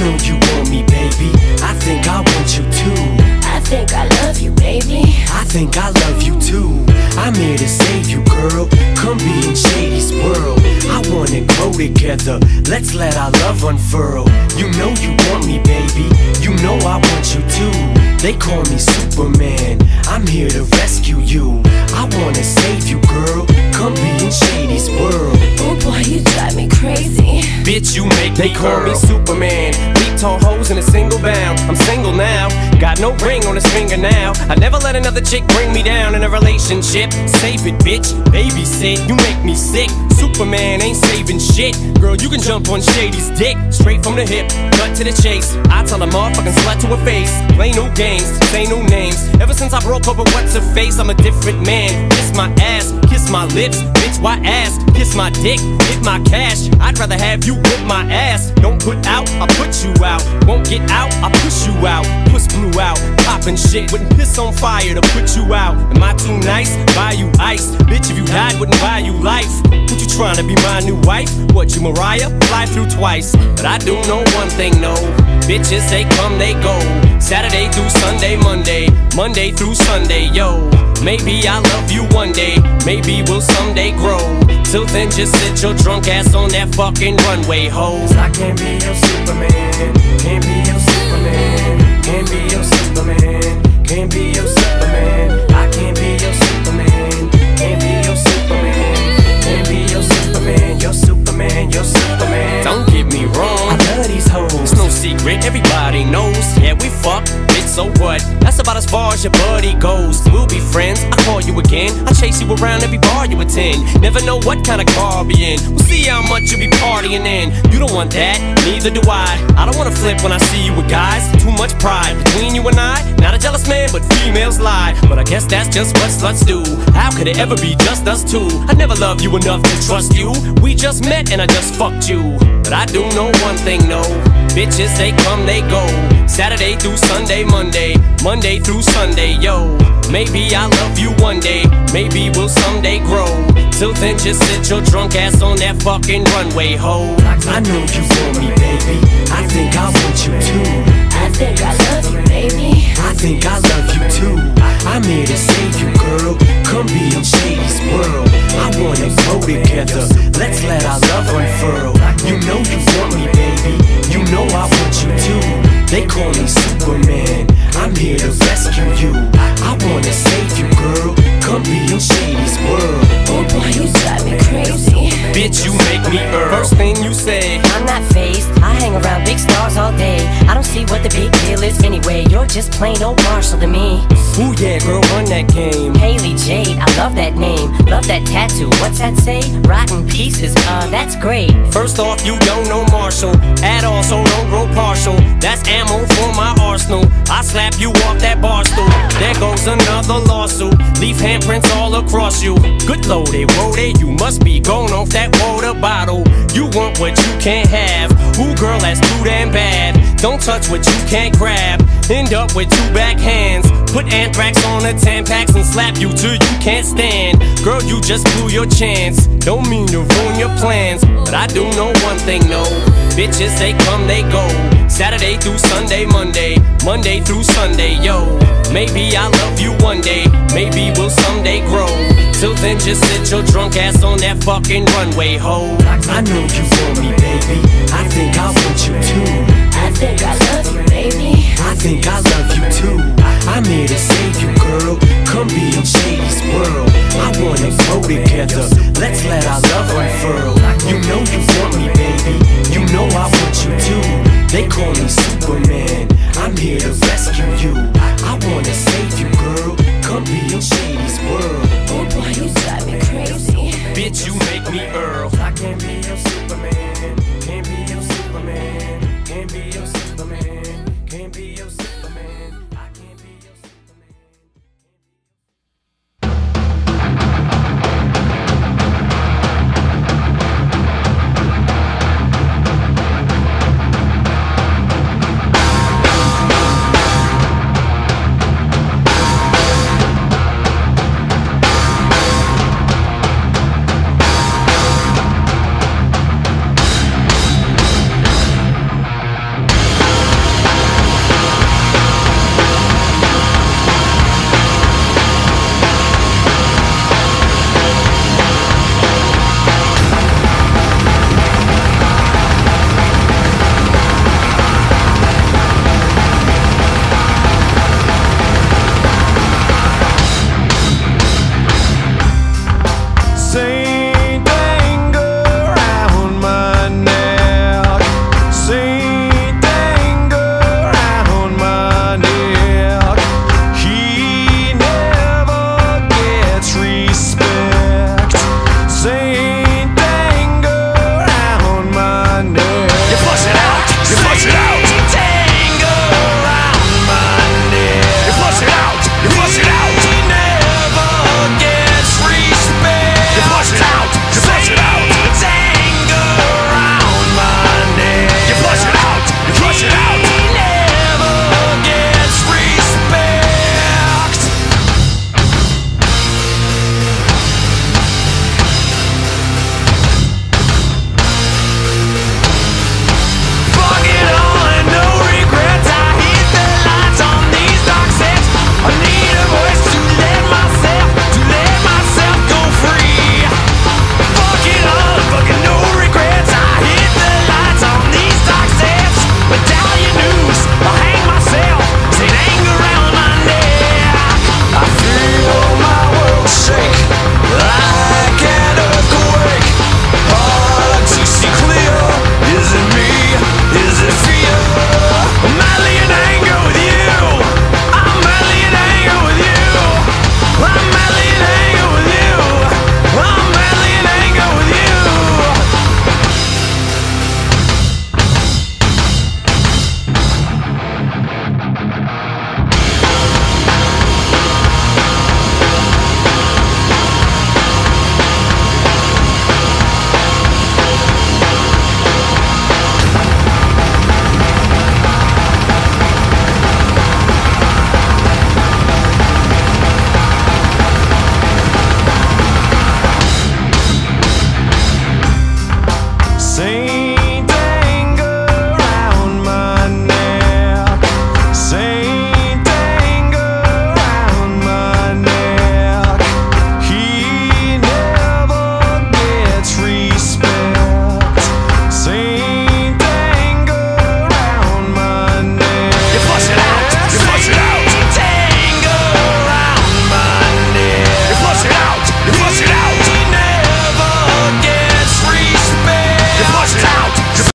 know you want me, baby. I think I want you too. I think I love you, baby. I think I love you too. I'm here to save you, girl. Come be in Shady's world. I wanna grow together. Let's let our love unfurl. You know you want me, baby. You know I want you too. They call me Superman. I'm here to rescue you. I wanna save you, girl. Come be in Shady's world. Oh boy, you drive me crazy. Bitch, you make They me call me girl. Superman. Leap tall hoes in a single bound. I'm single now. Got no ring on his finger now. I never let another chick bring me down in a relationship. Save it, bitch. Babysit. You make me sick. Superman ain't saving shit. Girl, you can jump on Shady's dick. Straight from the hip, cut to the chase. I tell a motherfucking slut to her face. Play no games, say no names. Ever since I broke up with what's her face, I'm a different man. Kiss my ass, kiss my lips. Bitch, why ass? Kiss my dick, hit my cash. I'd rather have you whip my ass. Don't put out, I put you out. Won't get out, I push you out. Puss blew out, poppin' shit. Wouldn't piss on fire to put you out. Am I too nice? Buy you ice. Bitch, if you died, wouldn't buy you life. What you trying to be my new wife? What you Mariah? Fly through twice. But I do know one thing, no. Bitches, they come, they go. Saturday through Sunday, Monday. Monday through Sunday, yo. Maybe I'll love you one day. Maybe we'll someday grow. Till then, just sit your drunk ass on that fucking runway, ho. I can't be your Superman. Can't be your Superman. What? That's about as far as your buddy goes. We'll be friends, I call you again. I chase you around every bar you attend. Never know what kind of car I'll be in. We'll see how much you be partying in. You don't want that, neither do I. I don't wanna flip when I see you with guys. Too much pride between you and I. Not a jealous man, but females lie. But I guess that's just what sluts do. How could it ever be just us two? I never loved you enough to trust you. We just met and I just fucked you. But I do know one thing, no. Bitches, they come, they go. Saturday through Sunday, Monday. Monday through Sunday, yo. Maybe I'll love you one day. Maybe we'll someday grow. Till then, just sit your drunk ass on that fucking runway, ho. I know you want me, baby. I think I want you too. I think I love you, baby. I think I love you too. I'm here to save you, girl. Come be in Shady's world. I wanna grow together. Let's let our love unfurl. You know you want me, baby. You know I want you too. They call me Superman. I'm here to rescue you. I wanna save you, girl. Come be in Shady's world. Oh boy, you drive me crazy. Bitch, you make me Earl. First thing you say, I'm not fazed. I hang around big stars all day. I don't see what the big deal is anyway. You're just plain old Marshall to me. Ooh yeah, girl, run that game. Hailie Jade, I love that name. Love that tattoo. What's that say? Rotten pieces. Uh, that's great. First off, you don't know Marshall at all, so don't grow partial. That's ammo for my arsenal. I slap you off that bar stool. There goes another lawsuit. Leave handprints all across you. Good loaded, it, you must be going off that water bottle. You want what you can't have. Ooh, girl, that's too damn bad. Don't touch what you can't grab. End up with two back hands. Put anthrax on the tampax and slap you till you can't stand. Girl, you just blew your chance. Don't mean to ruin your plans, but I do know one thing, no. Bitches, they come, they go. Saturday through Sunday, Monday. Monday through Sunday, yo. Maybe I'll love you one day. Maybe we'll someday grow. Till then, just sit your drunk ass on that fucking runway, ho. I know you want me, baby. I think I want you too. I think I love you, baby. I think I love you too. I'm here to save you, girl. Come be in Shady's world.